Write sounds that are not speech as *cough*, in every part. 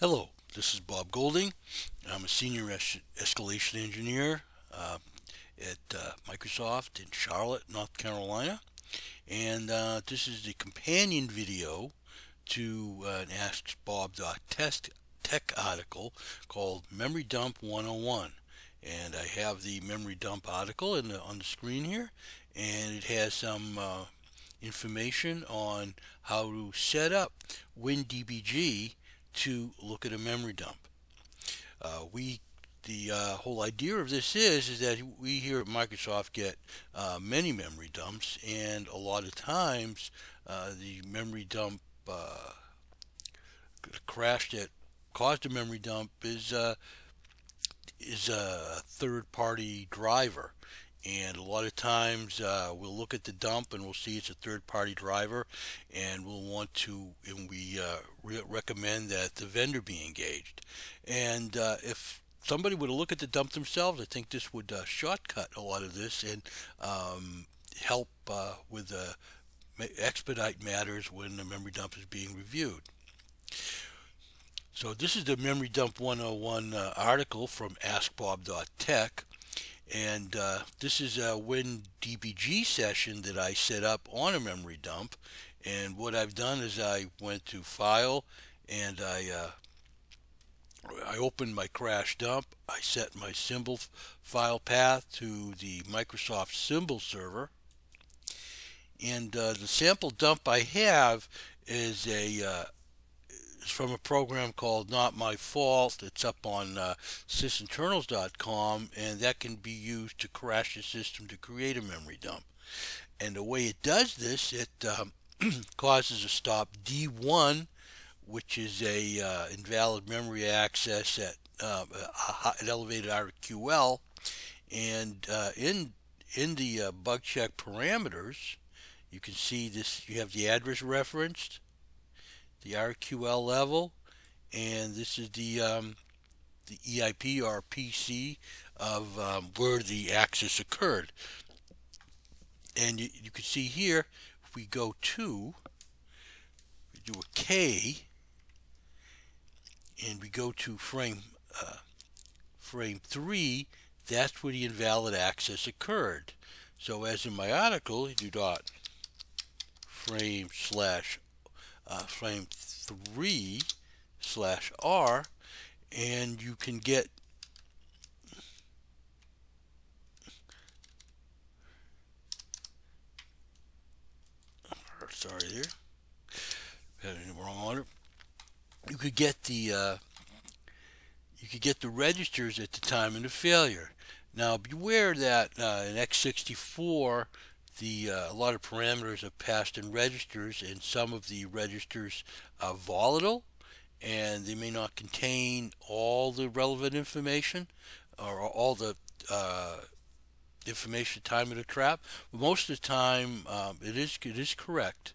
Hello, this is Bob Golding. I'm a senior es escalation engineer uh, at uh, Microsoft in Charlotte, North Carolina. And uh, this is the companion video to uh, an AskBob.test tech article called Memory Dump 101. And I have the memory dump article the, on the screen here, and it has some uh, information on how to set up WinDBG to look at a memory dump. Uh, we the uh, whole idea of this is is that we here at Microsoft get uh, many memory dumps, and a lot of times uh, the memory dump uh, crash that caused a memory dump is uh, is a third-party driver and a lot of times uh, we'll look at the dump and we'll see it's a third party driver and we'll want to and we uh, re recommend that the vendor be engaged. And uh, if somebody would look at the dump themselves I think this would uh, shortcut a lot of this and um, help uh, with expedite matters when the memory dump is being reviewed. So this is the memory dump 101 uh, article from askbob.tech and uh, this is a WinDBG session that I set up on a memory dump. And what I've done is I went to File and I uh, I opened my crash dump. I set my symbol file path to the Microsoft symbol server. And uh, the sample dump I have is a uh, is from a program called Not My Fault. It's up on uh, sysinternals.com, and that can be used to crash the system to create a memory dump. And the way it does this, it um, *clears throat* causes a stop D1, which is a uh, invalid memory access at uh, an elevated IRQL, and uh, in in the uh, bug check parameters, you can see this. You have the address referenced the IRQL level, and this is the um, the EIP or PC of um, where the access occurred. And you, you can see here, if we go to, we do a K, and we go to frame uh, frame 3, that's where the invalid access occurred. So as in my article, you do dot frame slash uh, frame 3 slash R and you can get sorry here had the wrong order. You could get the uh, you could get the registers at the time of the failure. Now beware that uh, in x64 the uh, a lot of parameters are passed in registers and some of the registers are volatile and they may not contain all the relevant information or all the uh, information time of the trap most of the time um, it is it is correct.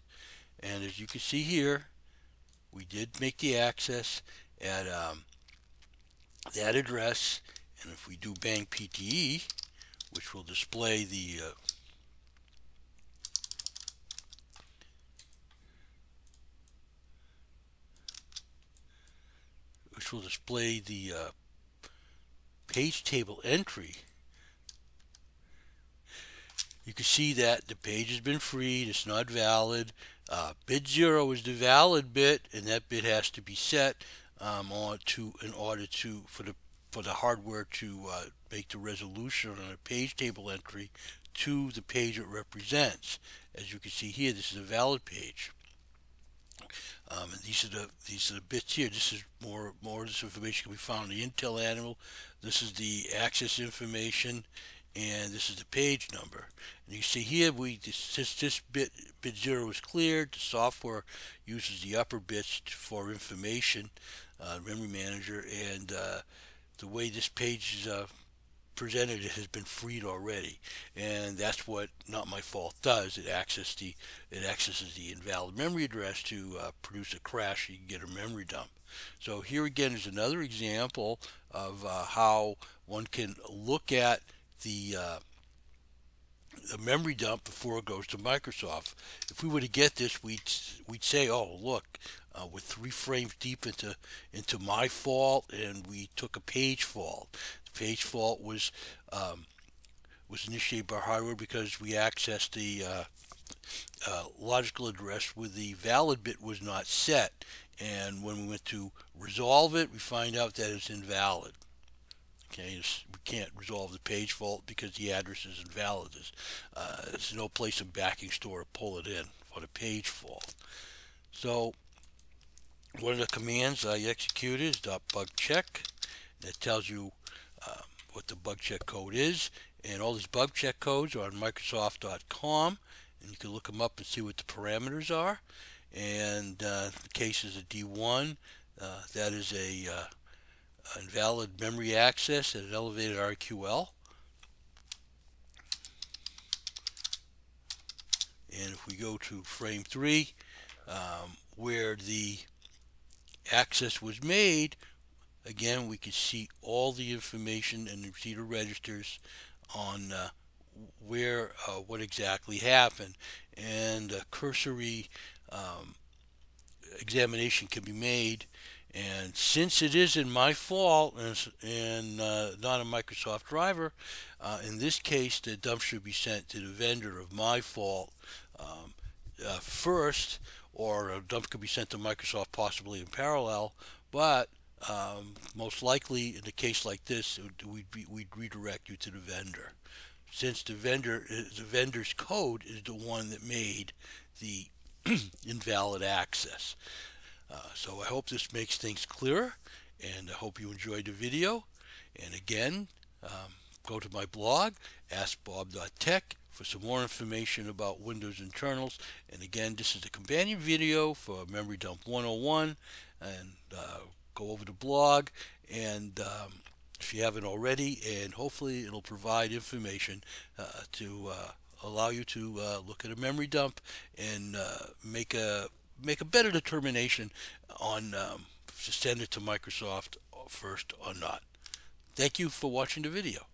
And as you can see here we did make the access at um, that address. And if we do bang PTE which will display the uh, which will display the uh, page table entry, you can see that the page has been freed, it's not valid. Uh, bit 0 is the valid bit, and that bit has to be set um, on to in order to for the for the hardware to uh, make the resolution on a page table entry to the page it represents. As you can see here, this is a valid page. Um, and these are the these are the bits here. This is more more of this information can be found in the Intel manual. This is the access information, and this is the page number. And you see here we this this bit bit zero is cleared. The software uses the upper bits for information, uh, memory manager, and uh, the way this page is uh, presented it has been freed already and that's what not my fault does it accesses the it accesses the invalid memory address to uh, produce a crash you get a memory dump so here again is another example of uh, how one can look at the uh, memory dump before it goes to Microsoft. If we were to get this, we'd we'd say, "Oh, look, uh, we're three frames deep into into my fault, and we took a page fault. Page fault was um, was initiated by hardware because we accessed the uh, uh, logical address where the valid bit was not set, and when we went to resolve it, we find out that it's invalid." Okay, we can't resolve the page fault because the address is invalid. There's, uh, there's no place in backing store to pull it in for the page fault. So one of the commands I executed is .bug check. That tells you what the bug check code is. And all these bug check codes are on Microsoft.com. And you can look them up and see what the parameters are. And uh, the case is a D1. Uh, that is a uh, invalid memory access at an elevated IRQL. And if we go to frame 3, um, where the access was made, again, we can see all the information in the repeater registers on uh, where, uh, what exactly happened. And a cursory um, examination can be made and since it isn't my fault and, and uh, not a Microsoft driver, uh, in this case, the dump should be sent to the vendor of my fault um, uh, first, or a dump could be sent to Microsoft possibly in parallel. But um, most likely, in a case like this, we'd, be, we'd redirect you to the vendor, since the vendor uh, the vendor's code is the one that made the *clears throat* invalid access. Uh, so I hope this makes things clearer, and I hope you enjoyed the video. And again, um, go to my blog, askbob.tech, for some more information about Windows internals. And again, this is a companion video for Memory Dump 101. And uh, go over the blog, and um, if you haven't already, and hopefully it'll provide information uh, to uh, allow you to uh, look at a memory dump and uh, make a make a better determination on um, to send it to Microsoft first or not. Thank you for watching the video.